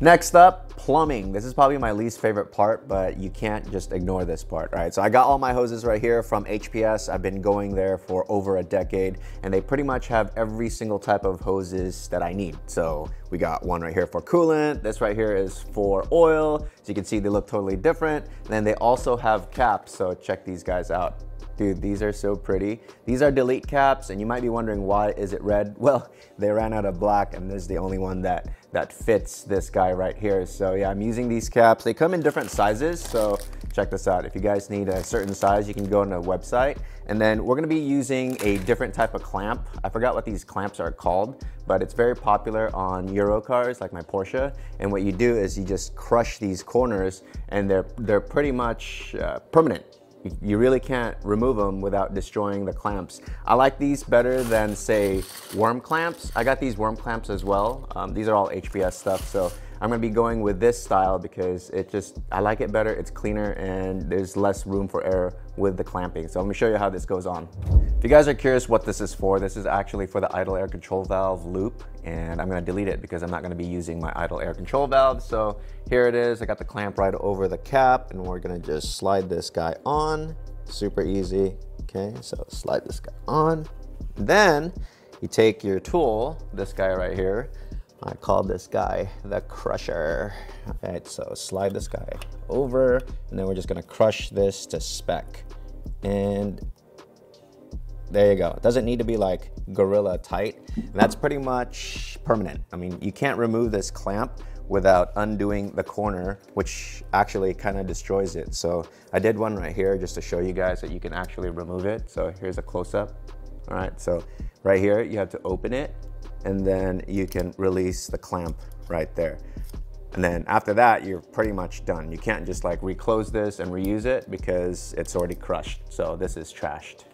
Next up, plumbing. This is probably my least favorite part, but you can't just ignore this part, right? So I got all my hoses right here from HPS. I've been going there for over a decade, and they pretty much have every single type of hoses that I need. So we got one right here for coolant. This right here is for oil. As you can see, they look totally different. And then they also have caps, so check these guys out. Dude, these are so pretty. These are delete caps, and you might be wondering why is it red? Well, they ran out of black, and this is the only one that, that fits this guy right here. So yeah, I'm using these caps. They come in different sizes, so check this out. If you guys need a certain size, you can go on the website. And then we're gonna be using a different type of clamp. I forgot what these clamps are called, but it's very popular on Euro cars like my Porsche. And what you do is you just crush these corners and they're, they're pretty much uh, permanent. You really can't remove them without destroying the clamps. I like these better than say worm clamps. I got these worm clamps as well. Um, these are all HPS stuff. So I'm gonna be going with this style because it just, I like it better, it's cleaner, and there's less room for error with the clamping. So let me show you how this goes on. If you guys are curious what this is for, this is actually for the idle air control valve loop, and I'm gonna delete it because I'm not gonna be using my idle air control valve. So here it is, I got the clamp right over the cap, and we're gonna just slide this guy on, super easy. Okay, so slide this guy on. Then you take your tool, this guy right here, I call this guy the crusher. All right, so slide this guy over, and then we're just gonna crush this to spec. And there you go. It doesn't need to be like gorilla tight. And that's pretty much permanent. I mean, you can't remove this clamp without undoing the corner, which actually kind of destroys it. So I did one right here just to show you guys that you can actually remove it. So here's a close up. All right, so right here, you have to open it and then you can release the clamp right there. And then after that, you're pretty much done. You can't just like reclose this and reuse it because it's already crushed. So this is trashed.